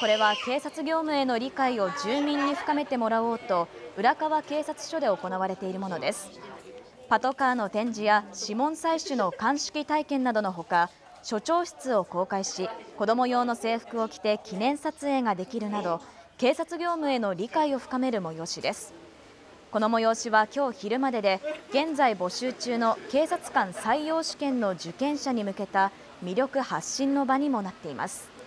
これは警察業務への理解を住民に深めてもらおうと浦河警察署で行われているものです。パトカーの展示や指紋採取の鑑識体験などのほか署長室を公開し子ども用の制服を着て記念撮影ができるなど警察業務への理解を深める催しです。この催しは今日昼までで現在募集中の警察官採用試験の受験者に向けた魅力発信の場にもなっています。